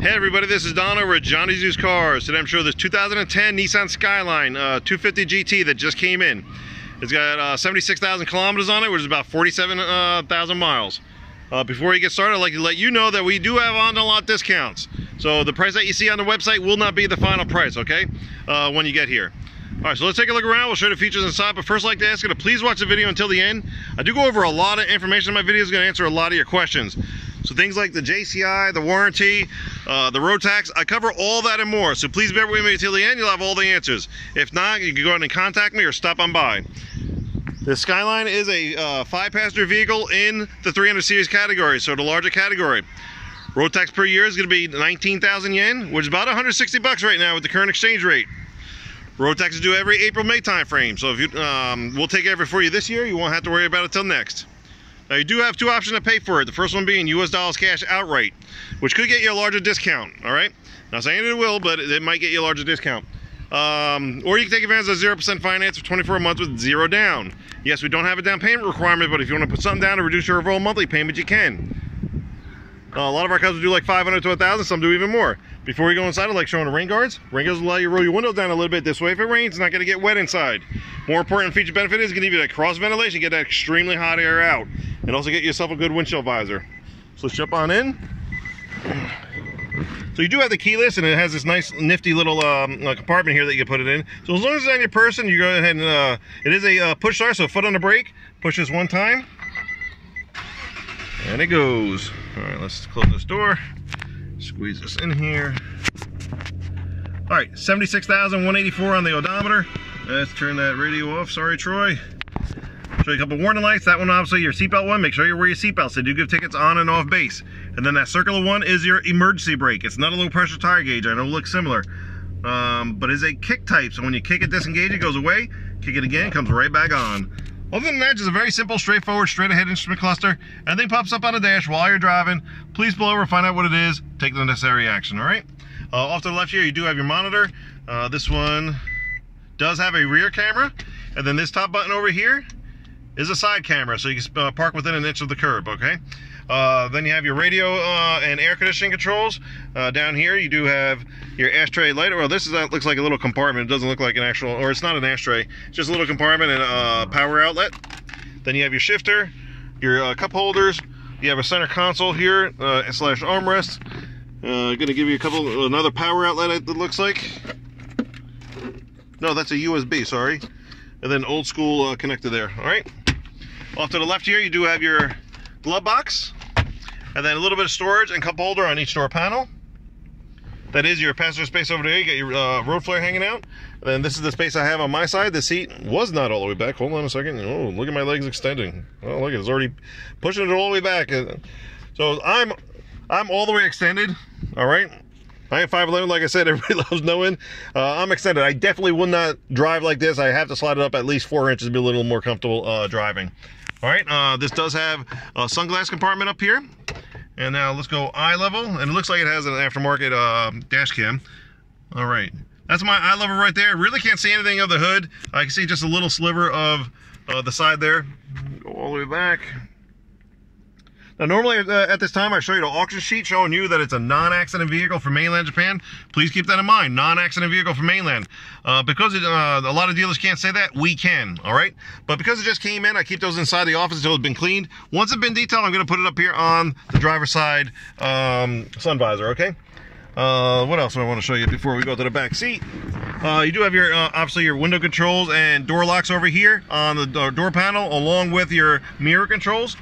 Hey everybody, this is Don over at Johnny's Used Cars. Today I'm showing this 2010 Nissan Skyline uh, 250 GT that just came in. It's got uh, 76,000 kilometers on it, which is about 47,000 uh, miles. Uh, before you get started, I'd like to let you know that we do have on-the-lot discounts. So the price that you see on the website will not be the final price, okay, uh, when you get here. All right, so let's take a look around. We'll show the features inside, but first I'd like to ask you to please watch the video until the end. I do go over a lot of information in my videos, going to answer a lot of your questions. So things like the JCI, the warranty, uh, the road tax, I cover all that and more. So please bear with me until the end, you'll have all the answers. If not, you can go ahead and contact me or stop on by. The Skyline is a uh, five passenger vehicle in the 300 series category, so the larger category. Road tax per year is going to be 19,000 yen, which is about 160 bucks right now with the current exchange rate. Road tax is due every April, May time frame. So if you, um, we'll take care for you this year. You won't have to worry about it till next. Now you do have two options to pay for it. The first one being US dollars cash outright, which could get you a larger discount, all right? Not saying it will, but it might get you a larger discount. Um, or you can take advantage of 0% finance for 24 months with zero down. Yes, we don't have a down payment requirement, but if you want to put something down to reduce your overall monthly payment, you can. Uh, a lot of our customers do like 500 to 1,000, some do even more. Before we go inside, I like showing the rain guards. Rain guards will allow you to roll your windows down a little bit this way. If it rains, it's not going to get wet inside. More important feature benefit is going to give you that cross ventilation, get that extremely hot air out, and also get yourself a good windshield visor. So let's jump on in. So you do have the keyless, and it has this nice nifty little um, uh, compartment here that you can put it in. So as long as it's on your person, you go ahead and, uh, it is a uh, push start, so foot on the brake, push this one time, and it goes. All right, let's close this door. Squeeze this in here. All right, 76,184 on the odometer. Let's turn that radio off. Sorry, Troy. Show you a couple warning lights. That one, obviously, your seatbelt one. Make sure you wear your seatbelts. They do give tickets on and off base. And then that circular one is your emergency brake. It's not a low pressure tire gauge. I know it looks similar. Um, but it's a kick type. So when you kick it, disengage, it goes away. Kick it again, comes right back on. Other than that, just a very simple, straightforward, straight ahead instrument cluster. Anything pops up on the dash while you're driving. Please pull over, find out what it is, take the necessary action, all right? Uh, off to the left here, you do have your monitor. Uh, this one does have a rear camera. And then this top button over here is a side camera, so you can uh, park within an inch of the curb, okay? Uh, then you have your radio uh, and air conditioning controls. Uh, down here you do have your ashtray light. Well, this is that looks like a little compartment. It doesn't look like an actual, or it's not an ashtray. It's just a little compartment and a power outlet. Then you have your shifter, your uh, cup holders. You have a center console here uh, slash armrest. Uh, gonna give you a couple, another power outlet. It looks like. No, that's a USB. Sorry. And then old school connector there. All right. Off to the left here, you do have your glove box and then a little bit of storage and cup holder on each door panel. That is your passenger space over there. You got your uh, road flare hanging out. And then this is the space I have on my side. The seat was not all the way back. Hold on a second. Oh, look at my legs extending. Oh, look, it's already pushing it all the way back. So I'm I'm all the way extended. All right. I am 5'11", like I said, everybody loves knowing. Uh, I'm extended. I definitely would not drive like this. I have to slide it up at least four inches to be a little more comfortable uh, driving. All right, uh, this does have a sunglass compartment up here. And now let's go eye level. And it looks like it has an aftermarket uh, dash cam. All right, that's my eye level right there. Really can't see anything of the hood. I can see just a little sliver of uh, the side there. Go all the way back. Now, normally uh, at this time, I show you the auction sheet showing you that it's a non-accident vehicle for mainland Japan. Please keep that in mind, non-accident vehicle for mainland. Uh, because it, uh, a lot of dealers can't say that, we can, all right? But because it just came in, I keep those inside the office until it's been cleaned. Once it's been detailed, I'm gonna put it up here on the driver's side um, sun visor, okay? Uh, what else do I want to show you before we go to the back seat? Uh, you do have your, uh, obviously your window controls and door locks over here on the door panel, along with your mirror controls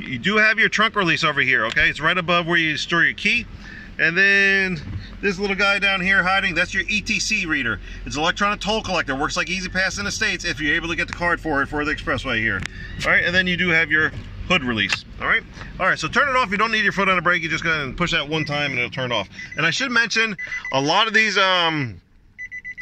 you do have your trunk release over here, okay? It's right above where you store your key. And then this little guy down here hiding, that's your ETC reader. It's electronic toll collector. Works like E-ZPass in the States if you're able to get the card for it for the expressway here. All right, and then you do have your hood release. All right. All right. So turn it off. You don't need your foot on the brake. You just go and push that one time and it'll turn off. And I should mention a lot of these um,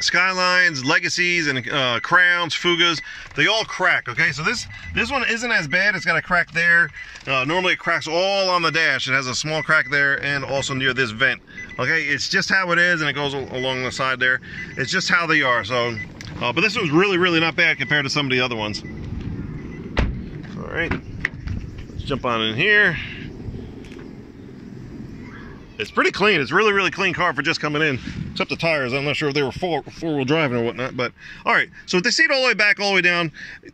Skylines, Legacies, and uh, Crowns, Fugas, they all crack, okay? So this this one isn't as bad. It's got a crack there. Uh, normally it cracks all on the dash. It has a small crack there and also near this vent. Okay, it's just how it is and it goes along the side there. It's just how they are, so. Uh, but this one's really, really not bad compared to some of the other ones. All right, let's jump on in here. It's pretty clean. It's really, really clean car for just coming in, except the tires. I'm not sure if they were four, four-wheel driving or whatnot, but all right. So with the seat all the way back, all the way down,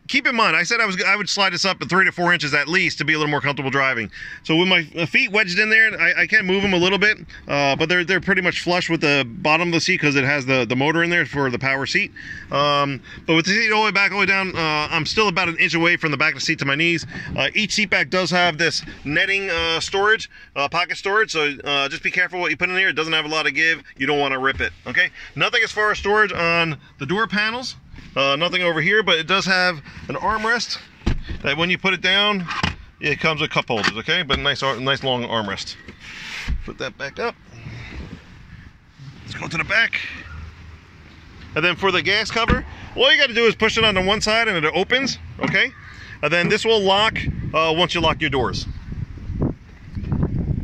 keep in mind, I said I was I would slide this up at three to four inches at least to be a little more comfortable driving. So with my feet wedged in there, I, I can move them a little bit, uh, but they're they're pretty much flush with the bottom of the seat because it has the, the motor in there for the power seat. Um, but with the seat all the way back, all the way down, uh, I'm still about an inch away from the back of the seat to my knees. Uh, each seat back does have this netting uh, storage, uh, pocket storage, so uh, just be careful what you put in here. It doesn't have a lot of give. You don't want to rip it, okay? Nothing as far as storage on the door panels. Uh, nothing over here, but it does have an armrest that when you put it down, it comes with cup holders, okay? But nice, nice long armrest. Put that back up. Let's go to the back. And then for the gas cover, all you got to do is push it on the one side and it opens, okay? And then this will lock uh, once you lock your doors.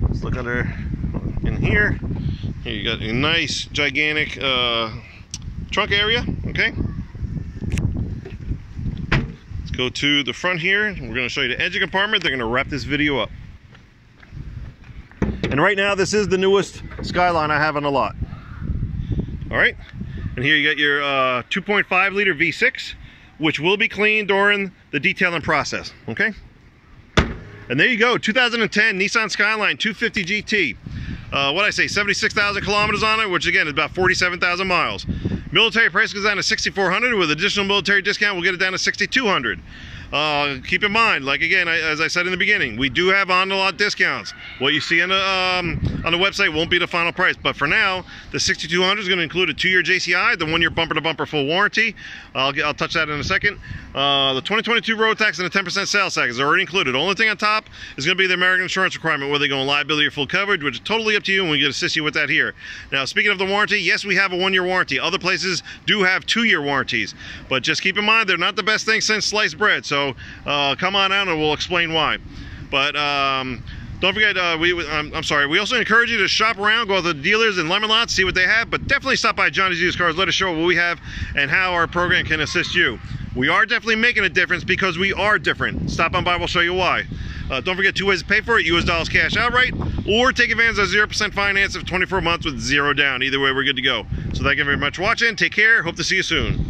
Let's look under here. Here you got a nice, gigantic uh, trunk area, okay? Let's go to the front here. We're going to show you the engine compartment. They're going to wrap this video up. And right now, this is the newest Skyline I have on the lot. All right, and here you got your uh, 2.5 liter V6, which will be cleaned during the detailing process, okay? And there you go, 2010 Nissan Skyline 250 GT. Uh, what I say, 76,000 kilometers on it, which again is about 47,000 miles. Military price goes down to 6,400. With additional military discount, we'll get it down to 6,200. Uh, keep in mind, like again, I, as I said in the beginning, we do have on the lot discounts. What you see on the um, on the website won't be the final price, but for now, the 6200 is going to include a two-year JCI, the one-year bumper-to-bumper full warranty. I'll I'll touch that in a second. Uh, the 2022 road tax and the 10% sales tax is already included. The only thing on top is going to be the American insurance requirement, whether they go on liability or full coverage, which is totally up to you, and we can assist you with that here. Now, speaking of the warranty, yes, we have a one-year warranty. Other places do have two-year warranties, but just keep in mind they're not the best thing since sliced bread. So uh, come on out and we'll explain why. But um, don't forget, uh, we, I'm, I'm, sorry, we also encourage you to shop around, go to the dealers and lemon lots, see what they have, but definitely stop by Johnny's Used Cars. Let us show what we have and how our program can assist you. We are definitely making a difference because we are different. Stop on by, we'll show you why. Uh, don't forget two ways to pay for it, US dollars cash outright, or take advantage of 0% finance of 24 months with zero down. Either way, we're good to go. So thank you very much for watching. Take care. Hope to see you soon.